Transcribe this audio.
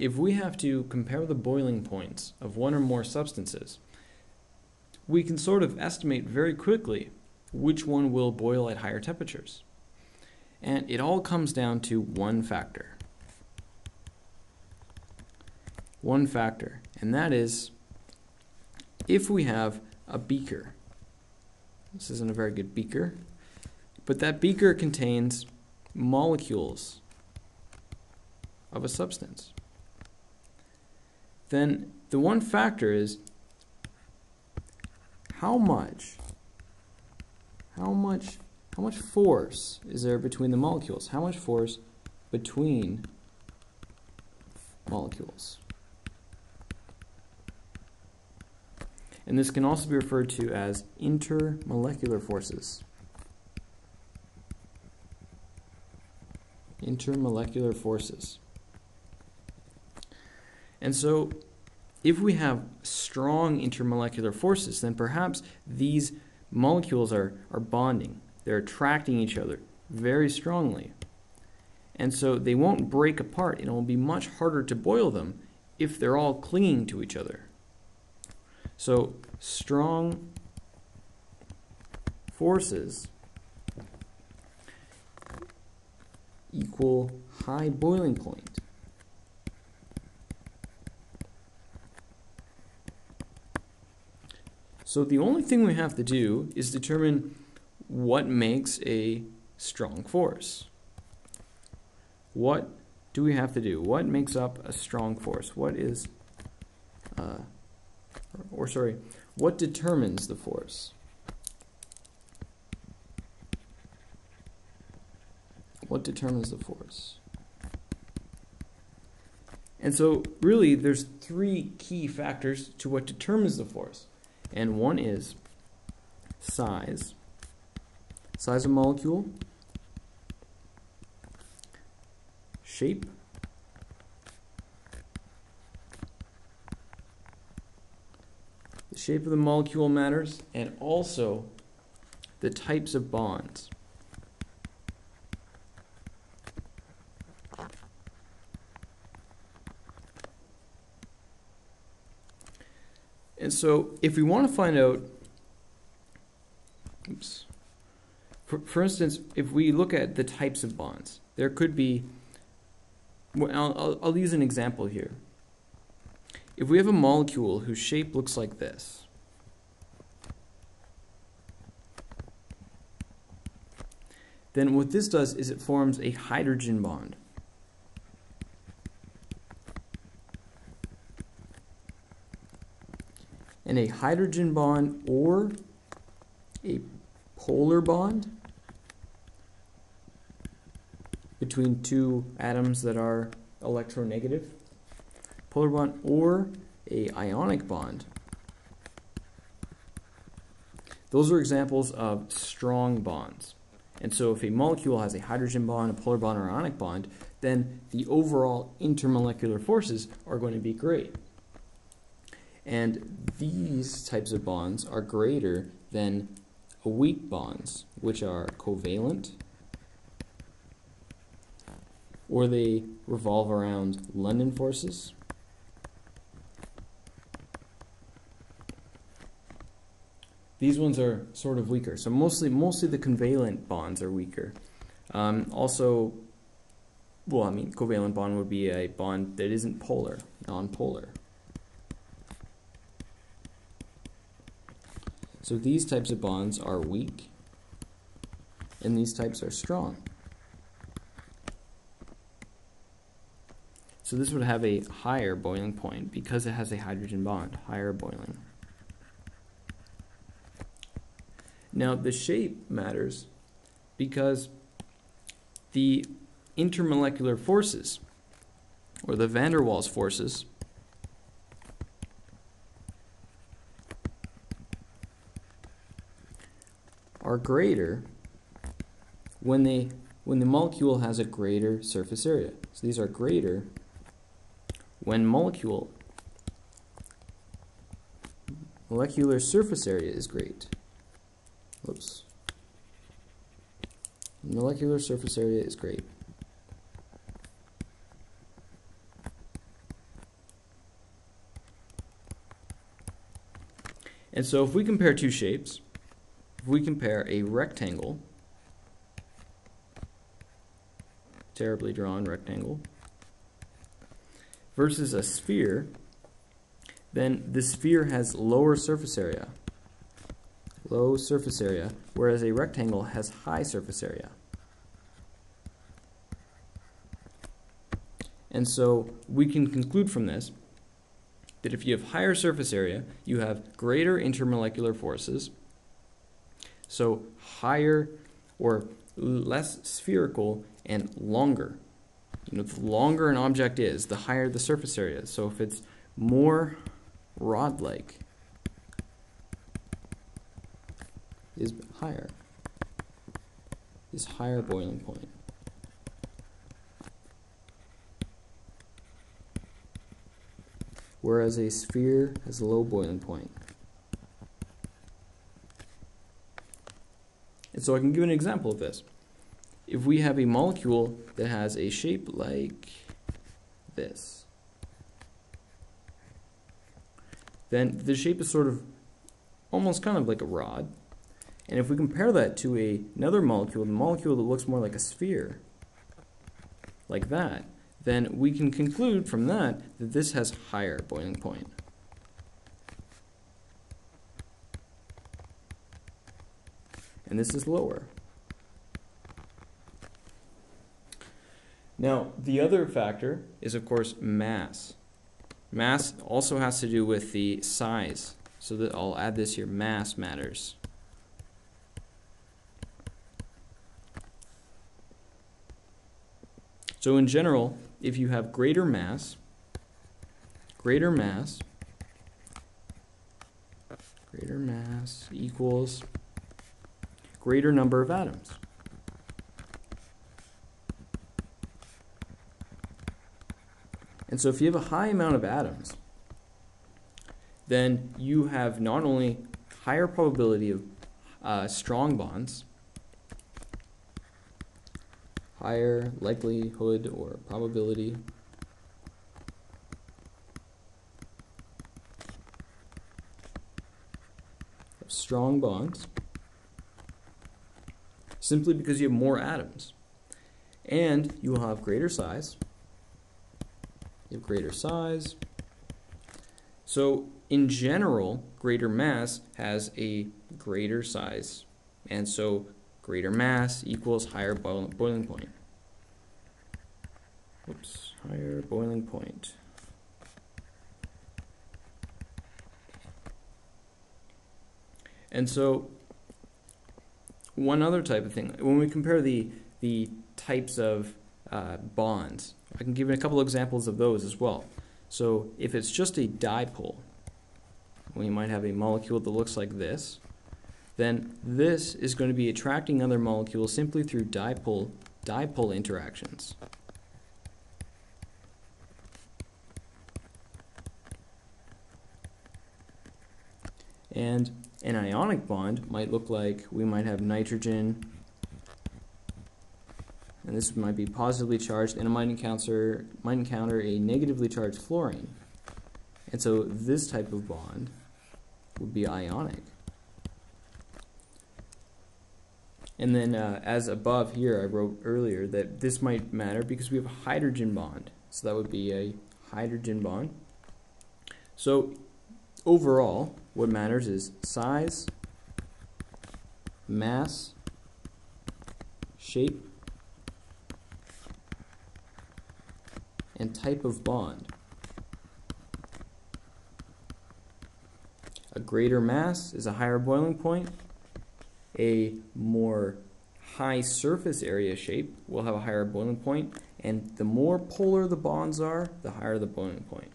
if we have to compare the boiling points of one or more substances, we can sort of estimate very quickly which one will boil at higher temperatures. And it all comes down to one factor. One factor, and that is if we have a beaker. This isn't a very good beaker, but that beaker contains molecules of a substance. Then the one factor is how much how much how much force is there between the molecules? How much force between molecules? And this can also be referred to as intermolecular forces. Intermolecular forces. And so, if we have strong intermolecular forces, then perhaps these molecules are, are bonding. They're attracting each other very strongly. And so they won't break apart, and it will be much harder to boil them if they're all clinging to each other. So strong forces equal high boiling point. So the only thing we have to do is determine what makes a strong force. What do we have to do? What makes up a strong force? What is, uh, or, or sorry, what determines the force? What determines the force? And so, really, there's three key factors to what determines the force. And one is size, size of molecule, shape, the shape of the molecule matters, and also the types of bonds. And so if we want to find out, oops, for, for instance, if we look at the types of bonds, there could be, well, I'll, I'll use an example here. If we have a molecule whose shape looks like this, then what this does is it forms a hydrogen bond. And a hydrogen bond or a polar bond between two atoms that are electronegative, polar bond or a ionic bond. Those are examples of strong bonds. And so if a molecule has a hydrogen bond, a polar bond, or ionic bond, then the overall intermolecular forces are going to be great. And these types of bonds are greater than weak bonds, which are covalent, or they revolve around London forces. These ones are sort of weaker. So mostly, mostly the covalent bonds are weaker. Um, also, well, I mean, covalent bond would be a bond that isn't polar, non-polar. So these types of bonds are weak, and these types are strong. So this would have a higher boiling point because it has a hydrogen bond, higher boiling. Now the shape matters because the intermolecular forces, or the van der Waals forces, are greater when they when the molecule has a greater surface area. So these are greater when molecule molecular surface area is great. Oops. Molecular surface area is great. And so if we compare two shapes, if we compare a rectangle, terribly drawn rectangle, versus a sphere, then the sphere has lower surface area, low surface area, whereas a rectangle has high surface area. And so we can conclude from this that if you have higher surface area, you have greater intermolecular forces, so higher or less spherical and longer. You know, the longer an object is, the higher the surface area. So if it's more rod-like, is higher, is higher boiling point. whereas a sphere has a low boiling point. And so I can give an example of this. If we have a molecule that has a shape like this, then the shape is sort of almost kind of like a rod. And if we compare that to a, another molecule, the molecule that looks more like a sphere, like that, then we can conclude from that that this has higher boiling point. And this is lower. Now, the other factor is, of course, mass. Mass also has to do with the size. So that I'll add this here, mass matters. So in general, if you have greater mass, greater mass, greater mass equals greater number of atoms. And so if you have a high amount of atoms, then you have not only higher probability of uh, strong bonds, higher likelihood or probability of strong bonds simply because you have more atoms. And you will have greater size. You have greater size. So in general, greater mass has a greater size. And so Greater mass equals higher boiling point. Oops, higher boiling point. And so one other type of thing, when we compare the, the types of uh, bonds, I can give you a couple examples of those as well. So if it's just a dipole, we might have a molecule that looks like this, then this is going to be attracting other molecules simply through dipole, dipole interactions. An ionic bond might look like we might have nitrogen, and this might be positively charged, and it might encounter, might encounter a negatively charged fluorine. And so this type of bond would be ionic. And then uh, as above here, I wrote earlier that this might matter because we have a hydrogen bond. So that would be a hydrogen bond. So overall, what matters is size, mass, shape, and type of bond. A greater mass is a higher boiling point, a more high surface area shape will have a higher boiling point, and the more polar the bonds are, the higher the boiling point.